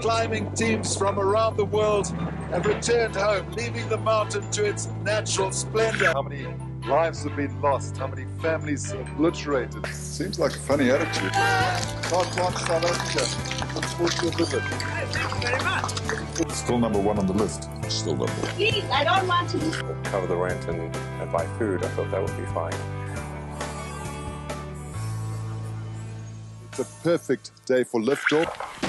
climbing teams from around the world have returned home, leaving the mountain to its natural splendor. How many lives have been lost? How many families obliterated? Seems like a funny attitude. South Plant, South Africa. Looks forward to visit. Thank you very much. Still number one on the list. Still number one. Please, I don't want to. cover the rent and, and buy food, I thought that would be fine. It's a perfect day for liftoff.